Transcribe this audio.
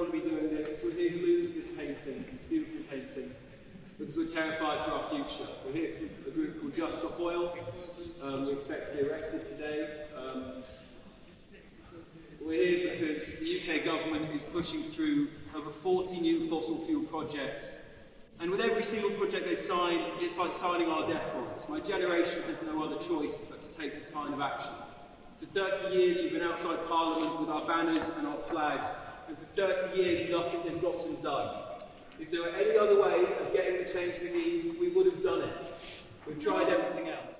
want to be doing this. We're here to this painting, this beautiful painting, because we're terrified for our future. We're here from a group called Just Stop Oil. Um, we expect to be arrested today. Um, we're here because the UK government is pushing through over 40 new fossil fuel projects. And with every single project they sign, it's like signing our death warrants. My generation has no other choice but to take this kind of action. For 30 years, we've been outside Parliament with our banners and our flags, and for 30 years nothing has gotten done. If there were any other way of getting the change we need, we would have done it. We've tried everything else.